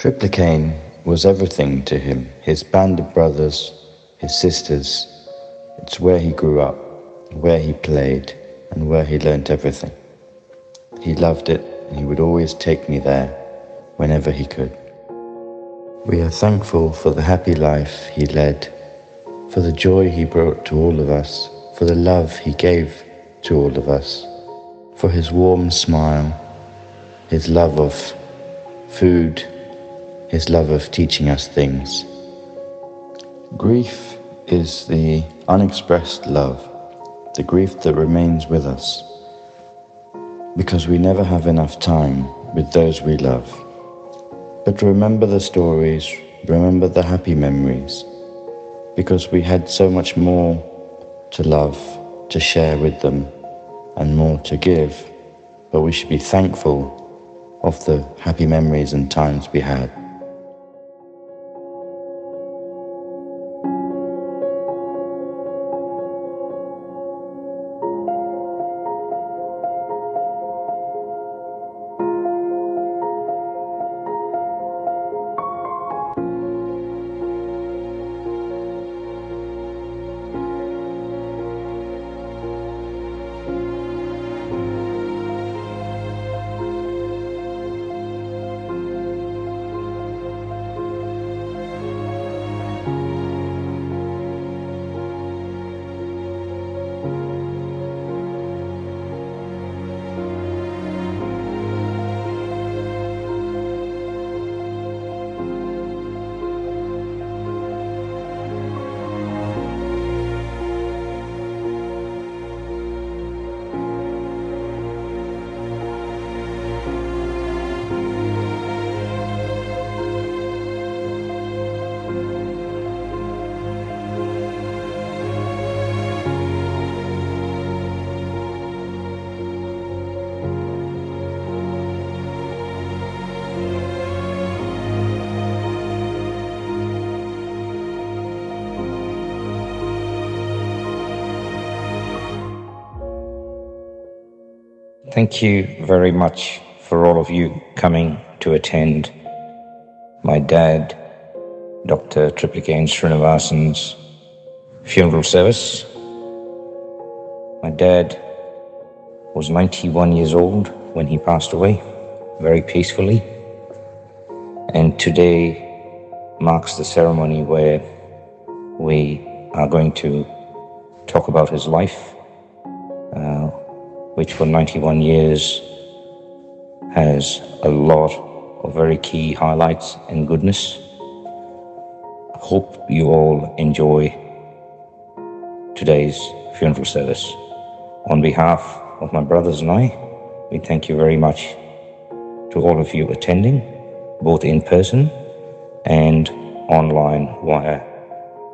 Triplicane was everything to him his band of brothers, his sisters. It's where he grew up, where he played, and where he learnt everything. He loved it, and he would always take me there whenever he could. We are thankful for the happy life he led, for the joy he brought to all of us, for the love he gave to all of us, for his warm smile, his love of food, his love of teaching us things. Grief is the unexpressed love, the grief that remains with us, because we never have enough time with those we love. But remember the stories, remember the happy memories, because we had so much more to love, to share with them, and more to give. But we should be thankful of the happy memories and times we had. Thank you very much for all of you coming to attend my dad, Dr. Triplicane Srinivasan's funeral service. My dad was 91 years old when he passed away, very peacefully. And today marks the ceremony where we are going to talk about his life. Uh, which for 91 years has a lot of very key highlights and goodness. Hope you all enjoy today's funeral service. On behalf of my brothers and I, we thank you very much to all of you attending, both in person and online via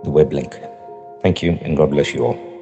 the web link. Thank you and God bless you all.